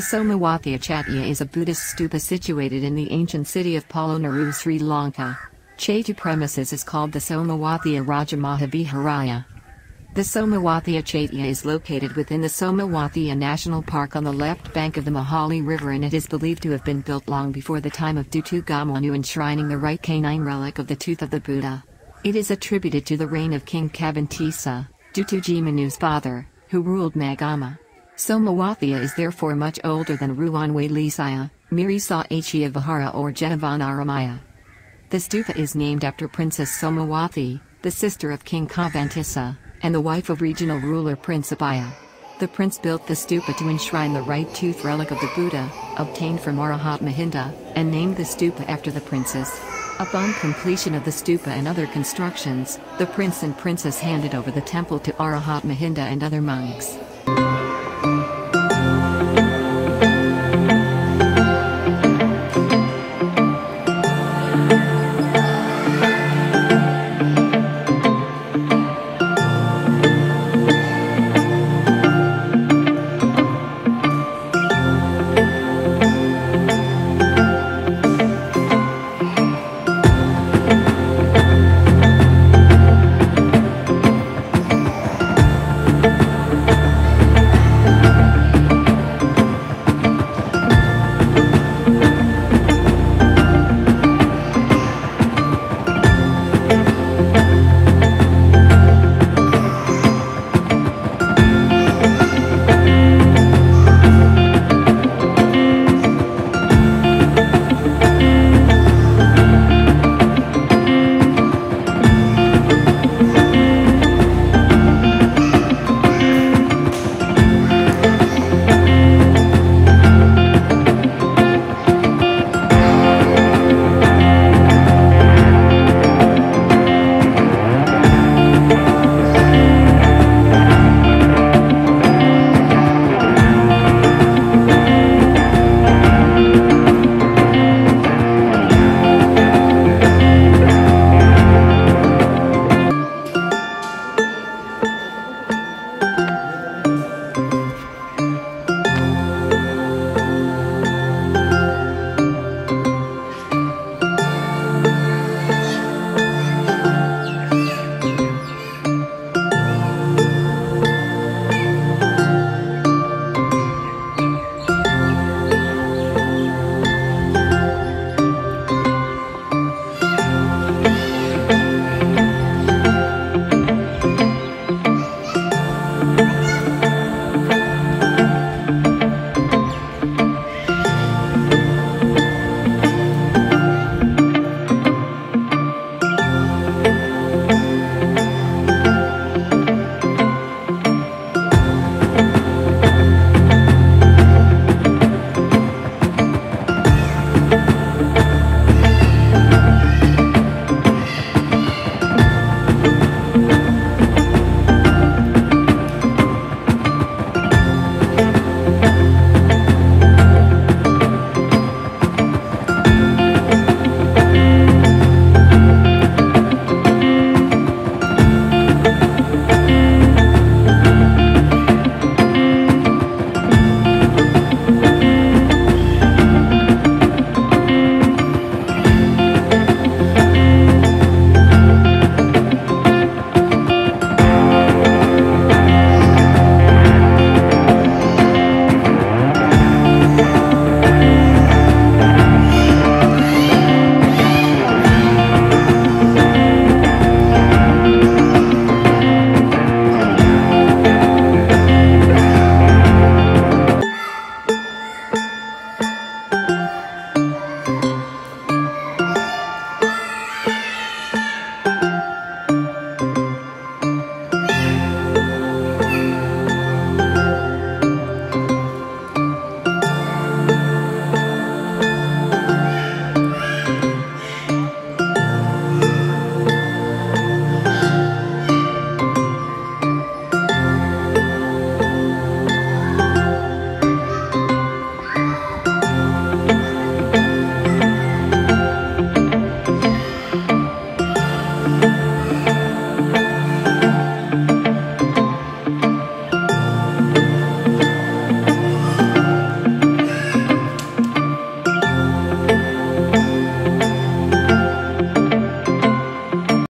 Somawathiya Chaitya is a Buddhist stupa situated in the ancient city of Polonnaruwa, Sri Lanka. Chaitya premises is called the Somawathiya Rajamaha Viharaya. The Somawathiya Chaitya is located within the Somawathiya National Park on the left bank of the Mahaweli River and it is believed to have been built long before the time of Dutugamunu enshrining the right canine relic of the tooth of the Buddha. It is attributed to the reign of King Kavantissa, Dutugemunu's father, who ruled Magama. Somawathiya is therefore much older than Ruwanwelisaya, Mirisa Achia Vihara or Jetavanaramaya. The stupa is named after Princess Somawathi, the sister of King Kavantissa, and the wife of regional ruler Prince Abhaya. The prince built the stupa to enshrine the right tooth relic of the Buddha, obtained from Arahat Mahinda, and named the stupa after the princess. Upon completion of the stupa and other constructions, the prince and princess handed over the temple to Arahat Mahinda and other monks.